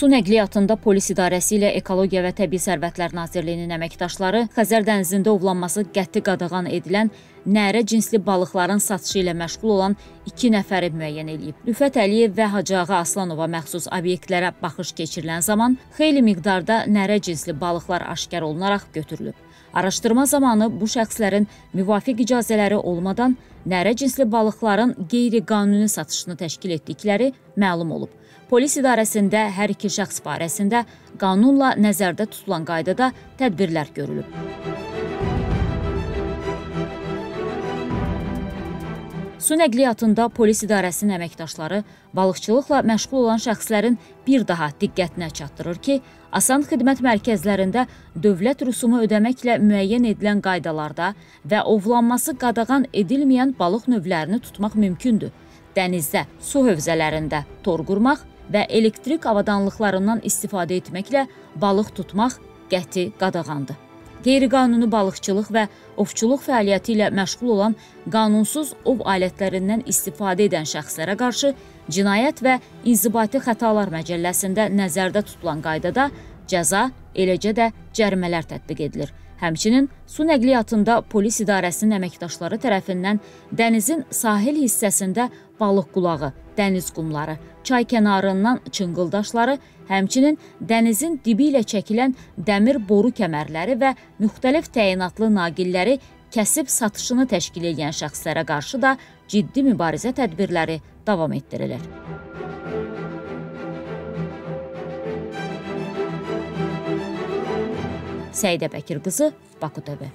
Su nəqliyyatında polis idarəsi ilə Ekologiya və Təbii Sərvətlər Nazirliyinin əməkdaşları Xəzər dənizində ovlanması qəti qadağan edilən nərə cinsli balıqların satışı ilə məşğul olan iki nəfəri müəyyən edib. Rüfət Əliyev və Hacıağa Aslanova məxsus obyektlərə baxış keçirilən zaman xeyli miqdarda nərə cinsli balıqlar aşkar olunaraq götürülüb. Araşdırma zamanı bu şəxslərin müvafiq icazələri olmadan nərə cinsli balıqların qeyri-qanuni satışını təşkil etdikləri məlum olub. Polis idarəsində hər iki şəxs barəsində qanunla nəzərdə tutulan qaydada tədbirlər görülüb. Su nəqliyyatında polis idarəsinin əməkdaşları balıqçılıqla məşğul olan şəxslərin bir daha diqqətinə çatdırır ki, asan xidmət mərkəzlərində dövlət rüsumu ödəməklə müəyyən edilən qaydalarda və ovlanması qadağan edilməyən balıq növlərini tutmaq mümkündür. Dənizdə, su hövzələrində tor qurmaq və elektrik avadanlıqlarından istifadə etməklə balıq tutmaq qəti qadağandır. Qeyri-qanuni balıqçılıq və ovçuluq fəaliyyəti ilə məşğul olan qanunsuz ov alətlərindən istifadə edən şəxslərə qarşı Cinayət və İnzibati Xətalar Məcəlləsində nəzərdə tutulan qaydada cəza, eləcə də cərimələr tətbiq edilir. Həmçinin su nəqliyyatında polis idarəsinin əməkdaşları tərəfindən dənizin sahil hissəsində balıq qulağı, dəniz qumları, çay kənarından çınqıldaşları, həmçinin dənizin dibi ilə çəkilən dəmir boru kəmərləri və müxtəlif təyinatlı naqilləri kəsib satışını təşkil edən şəxslərə qarşı da ciddi mübarizə tədbirləri davam etdirilir. Səidə Bəkir qızı, Baku TV.